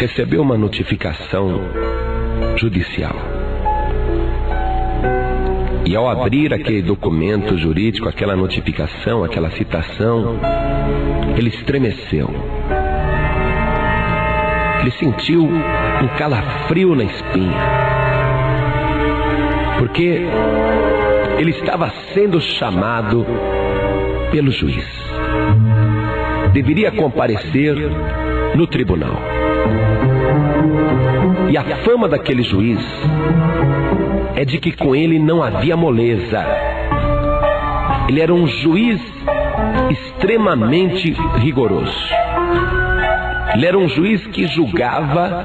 recebeu uma notificação judicial. E ao abrir aquele documento jurídico, aquela notificação, aquela citação, ele estremeceu. Ele sentiu um calafrio na espinha. Porque ele estava sendo chamado pelo juiz. Deveria comparecer no tribunal. E a fama daquele juiz é de que com ele não havia moleza. Ele era um juiz extremamente rigoroso. Ele era um juiz que julgava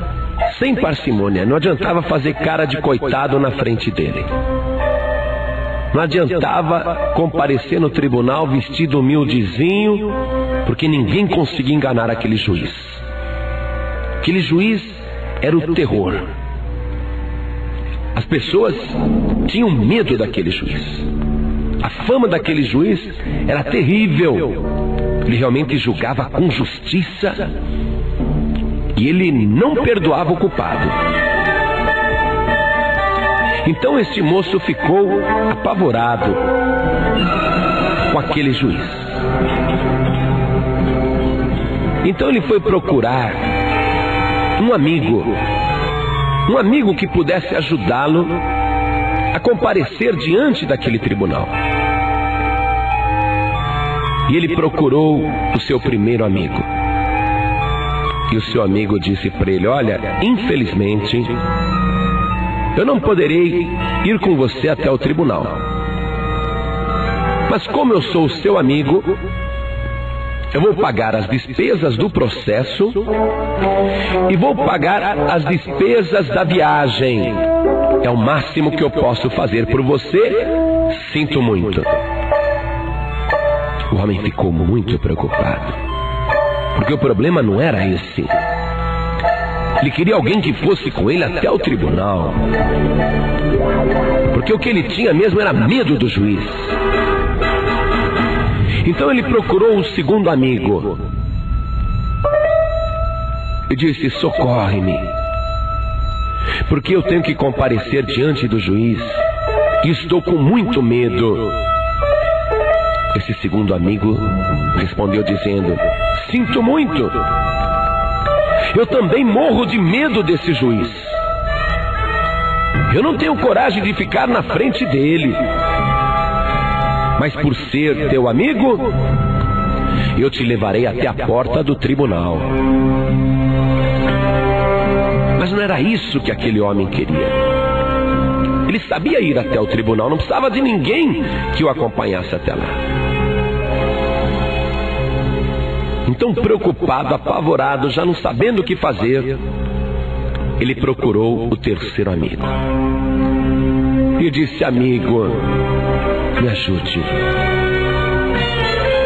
sem parcimônia. Não adiantava fazer cara de coitado na frente dele. Não adiantava comparecer no tribunal vestido humildezinho, porque ninguém conseguia enganar aquele juiz. Aquele juiz era o terror. As pessoas tinham medo daquele juiz. A fama daquele juiz era terrível. Ele realmente julgava com justiça e ele não perdoava o culpado. Então este moço ficou apavorado com aquele juiz. Então ele foi procurar um amigo um amigo que pudesse ajudá-lo a comparecer diante daquele tribunal. E ele procurou o seu primeiro amigo. E o seu amigo disse para ele: Olha, infelizmente, eu não poderei ir com você até o tribunal. Mas como eu sou seu amigo, eu vou pagar as despesas do processo e vou pagar as despesas da viagem. É o máximo que eu posso fazer por você. Sinto muito. O homem ficou muito preocupado. Porque o problema não era esse. Ele queria alguém que fosse com ele até o tribunal. Porque o que ele tinha mesmo era medo do juiz. Então ele procurou o segundo amigo e disse: Socorre-me, porque eu tenho que comparecer diante do juiz e estou com muito medo. Esse segundo amigo respondeu dizendo: Sinto muito. Eu também morro de medo desse juiz. Eu não tenho coragem de ficar na frente dele mas por ser teu amigo, eu te levarei até a porta do tribunal. Mas não era isso que aquele homem queria. Ele sabia ir até o tribunal, não precisava de ninguém que o acompanhasse até lá. Então, preocupado, apavorado, já não sabendo o que fazer, ele procurou o terceiro amigo. E disse: Amigo, me ajude.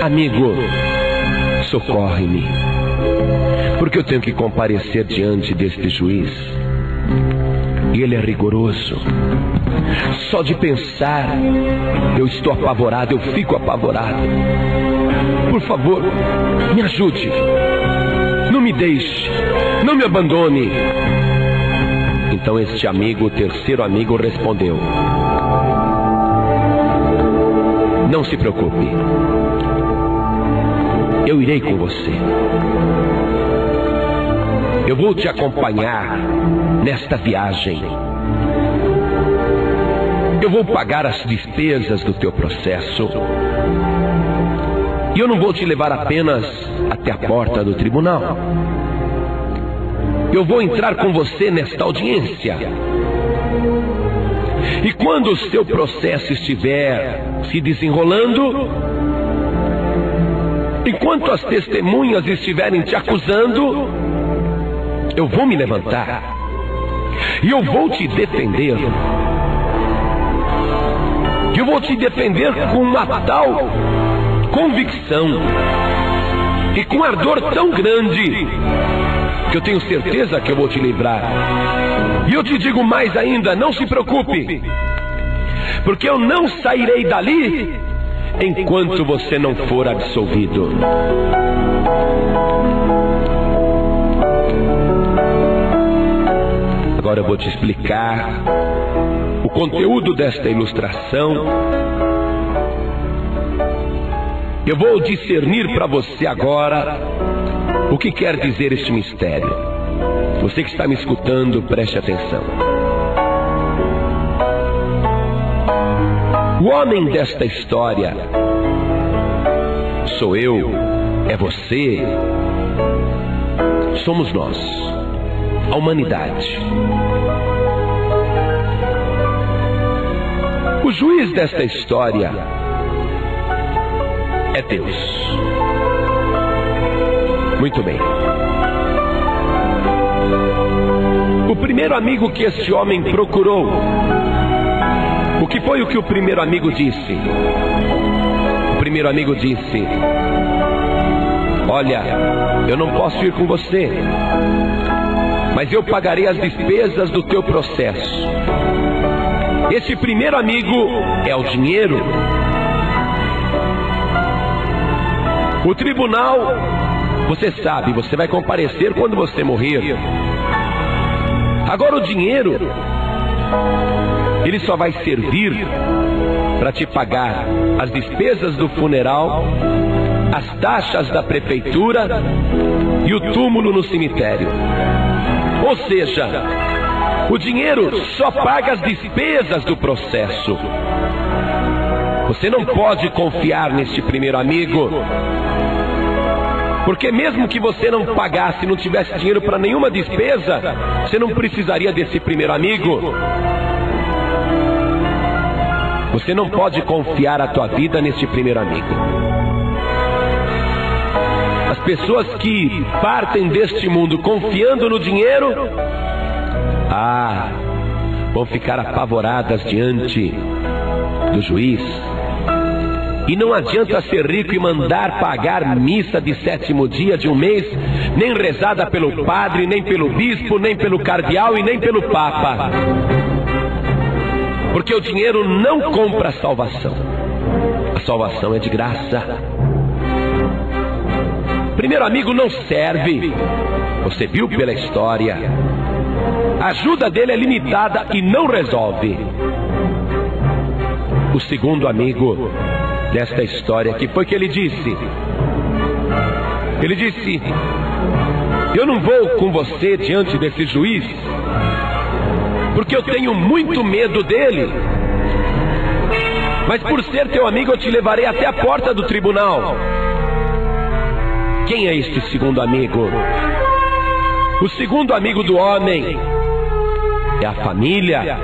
Amigo, socorre-me, porque eu tenho que comparecer diante deste juiz. E ele é rigoroso. Só de pensar, eu estou apavorado, eu fico apavorado. Por favor, me ajude. Não me deixe, não me abandone. Então este amigo, o terceiro amigo, respondeu: não se preocupe. Eu irei com você. Eu vou te acompanhar nesta viagem. Eu vou pagar as despesas do teu processo. E eu não vou te levar apenas até a porta do tribunal. Eu vou entrar com você nesta audiência. E quando o seu processo estiver se desenrolando, enquanto as testemunhas estiverem te acusando, eu vou me levantar e eu vou te defender. Eu vou te defender com uma tal convicção e com ardor tão grande que eu tenho certeza que eu vou te livrar. E eu te digo mais ainda: não se preocupe, porque eu não sairei dali enquanto você não for absolvido. agora eu vou te explicar o conteúdo desta ilustração. Eu vou discernir para você agora o que quer dizer este mistério. Você que está me escutando, preste atenção. O homem desta história sou eu, é você, somos nós, a humanidade. O juiz desta história é Deus. Muito bem. O primeiro amigo que este homem procurou, o que foi o que o primeiro amigo disse? O primeiro amigo disse: Olha, eu não posso ir com você, mas eu pagarei as despesas do teu processo. Esse primeiro amigo é o dinheiro. O tribunal, você sabe, você vai comparecer quando você morrer. Agora o dinheiro, ele só vai servir para te pagar as despesas do funeral, as taxas da prefeitura e o túmulo no cemitério. Ou seja, o dinheiro só paga as despesas do processo. Você não pode confiar neste primeiro amigo. Porque mesmo que você não pagasse, não tivesse dinheiro para nenhuma despesa, você não precisaria desse primeiro amigo. Você não pode confiar a tua vida neste primeiro amigo. As pessoas que partem deste mundo confiando no dinheiro, ah, vão ficar apavoradas diante do juiz. E não adianta ser rico e mandar pagar missa de sétimo dia de um mês, nem rezada pelo padre, nem pelo bispo, nem pelo cardeal e nem pelo papa. Porque o dinheiro não compra a salvação. A salvação é de graça. Primeiro amigo não serve. Você viu pela história. A ajuda dele é limitada e não resolve. O segundo amigo desta história que foi que ele disse. Ele disse: Eu não vou com você diante desse juiz porque eu tenho muito medo dele. Mas por ser teu amigo, eu te levarei até a porta do tribunal. Quem é este segundo amigo? O segundo amigo do homem é a família.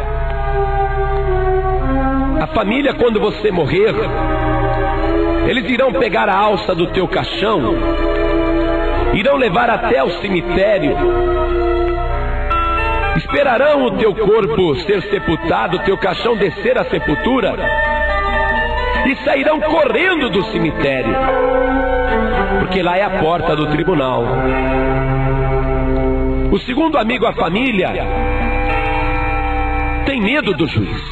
A família, quando você morrer, eles irão pegar a alça do teu caixão, irão levar até o cemitério. Esperarão o teu corpo ser sepultado, o teu caixão descer à sepultura, e sairão correndo do cemitério, porque lá é a porta do tribunal. O segundo amigo, a família, tem medo do juiz,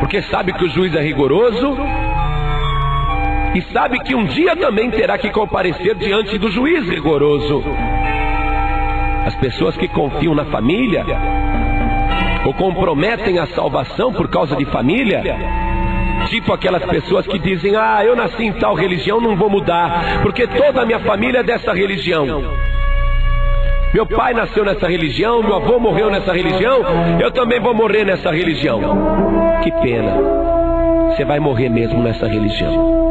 porque sabe que o juiz é rigoroso e sabe que um dia também terá que comparecer diante do juiz rigoroso. As pessoas que confiam na família ou comprometem a salvação por causa de família, tipo aquelas pessoas que dizem: Ah, eu nasci em tal religião, não vou mudar, porque toda a minha família é dessa religião. Meu pai nasceu nessa religião, meu avô morreu nessa religião, eu também vou morrer nessa religião. Que pena, você vai morrer mesmo nessa religião.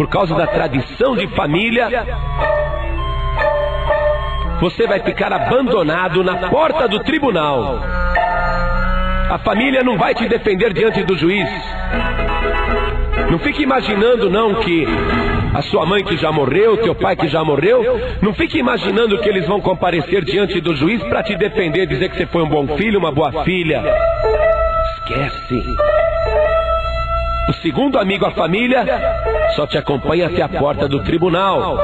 Por causa da tradição de família, você vai ficar abandonado na porta do tribunal. A família não vai te defender diante do juiz. Não fique imaginando, não, que a sua mãe que já morreu, teu pai que já morreu, não fique imaginando que eles vão comparecer diante do juiz para te defender, dizer que você foi um bom filho, uma boa filha. Esquece. O segundo amigo, a família, só te acompanha até a porta do tribunal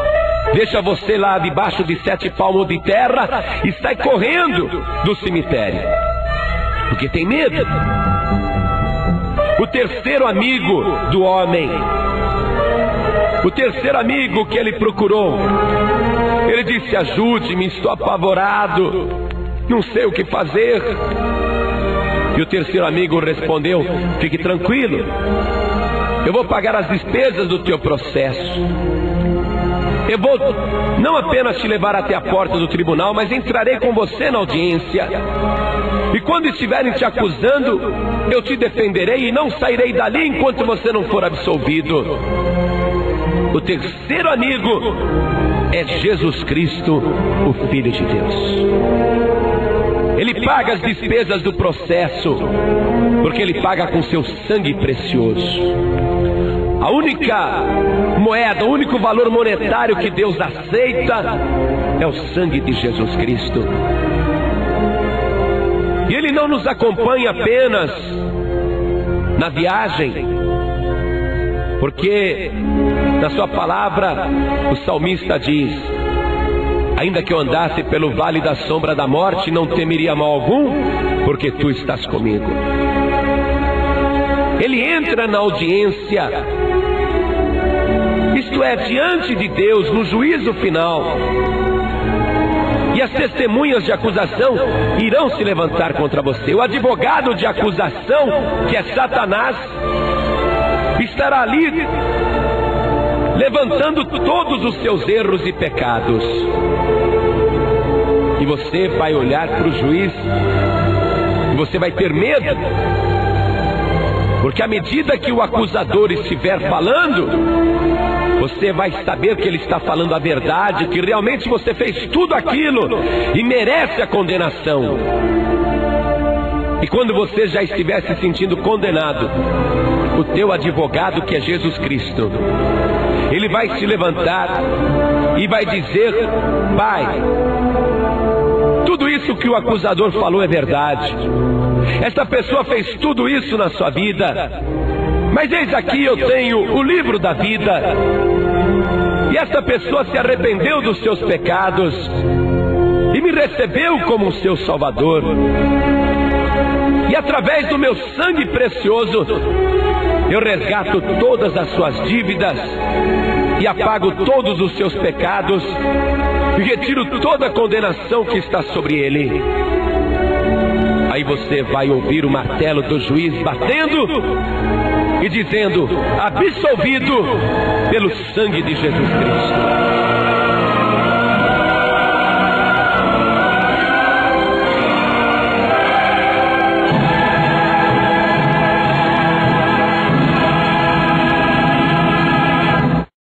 deixa você lá debaixo de sete palmos de terra e sai correndo do cemitério, porque tem medo. O terceiro amigo do homem, o terceiro amigo que ele procurou, ele disse: Ajude-me, estou apavorado. não sei o que fazer. E o terceiro amigo respondeu: Fique tranquilo, eu vou pagar as despesas do teu processo. Eu vou não apenas te levar até a porta do tribunal, mas entrarei com você na audiência. E quando estiverem te acusando, eu te defenderei e não sairei dali enquanto você não for absolvido. O terceiro amigo é Jesus Cristo, o Filho de Deus. Ele paga as despesas do processo, porque ele paga com seu sangue precioso. A única moeda, o único valor monetário que Deus aceita é o sangue de Jesus Cristo. E Ele não nos acompanha apenas na viagem, porque na Sua palavra o salmista diz: Ainda que eu andasse pelo vale da sombra da morte, não temeria mal algum, porque tu estás comigo. Ele entra na audiência, isto é, diante de Deus, no juízo final. E as testemunhas de acusação irão se levantar contra você. O advogado de acusação, que é Satanás, estará ali levantando todos os seus erros e pecados. E você vai olhar para o juiz e você vai ter medo. Porque à medida que o acusador estiver falando, você vai saber que ele está falando a verdade, que realmente você fez tudo aquilo e merece a condenação. E quando você já estiver se sentindo condenado, o teu advogado, que é Jesus Cristo, ele vai se levantar e vai dizer: Pai, tudo isso que o acusador falou é verdade. Esta pessoa fez tudo isso na sua vida. Mas eis aqui eu tenho o livro da vida. E esta pessoa se arrependeu dos seus pecados e me recebeu como seu Salvador. E através do meu sangue precioso, eu resgato todas as suas dívidas e apago todos os seus pecados e retiro toda a condenação que está sobre ele. Aí você vai ouvir o martelo do juiz batendo e dizendo: absolvido pelo sangue de Jesus Cristo.